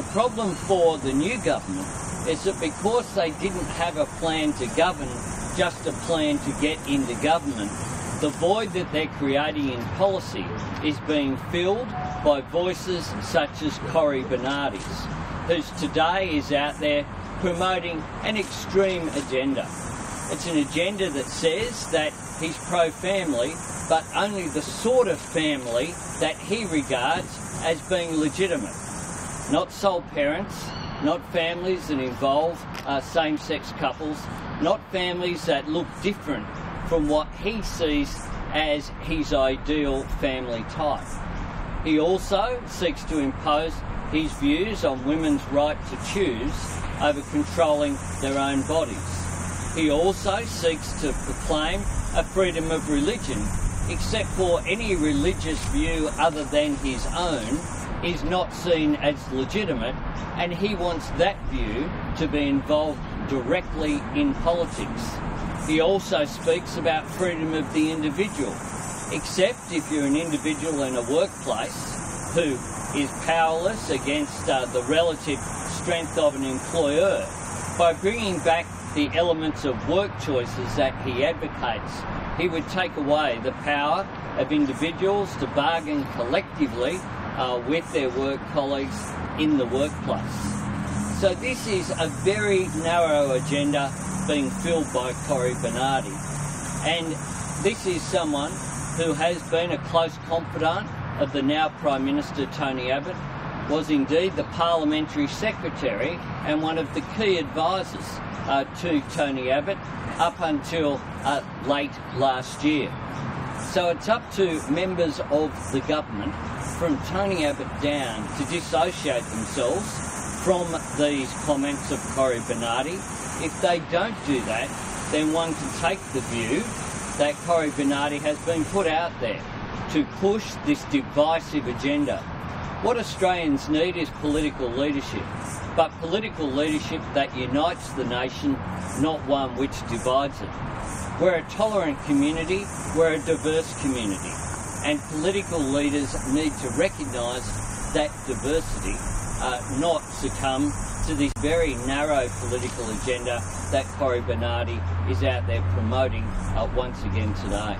The problem for the new government is that because they didn't have a plan to govern, just a plan to get into government, the void that they're creating in policy is being filled by voices such as Cory Bernardi's, who's today is out there promoting an extreme agenda. It's an agenda that says that he's pro-family, but only the sort of family that he regards as being legitimate. Not sole parents, not families that involve uh, same-sex couples, not families that look different from what he sees as his ideal family type. He also seeks to impose his views on women's right to choose over controlling their own bodies. He also seeks to proclaim a freedom of religion, except for any religious view other than his own is not seen as legitimate, and he wants that view to be involved directly in politics. He also speaks about freedom of the individual, except if you're an individual in a workplace who is powerless against uh, the relative strength of an employer. By bringing back the elements of work choices that he advocates, he would take away the power of individuals to bargain collectively uh, with their work colleagues in the workplace. So this is a very narrow agenda being filled by Cory Bernardi. And this is someone who has been a close confidant of the now Prime Minister Tony Abbott, was indeed the Parliamentary Secretary and one of the key advisors uh, to Tony Abbott up until uh, late last year. So it's up to members of the government from Tony Abbott down to dissociate themselves from these comments of Cory Bernardi. If they don't do that, then one can take the view that Cory Bernardi has been put out there to push this divisive agenda. What Australians need is political leadership but political leadership that unites the nation, not one which divides it. We're a tolerant community, we're a diverse community, and political leaders need to recognise that diversity, uh, not succumb to this very narrow political agenda that Cory Bernardi is out there promoting uh, once again today.